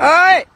All right.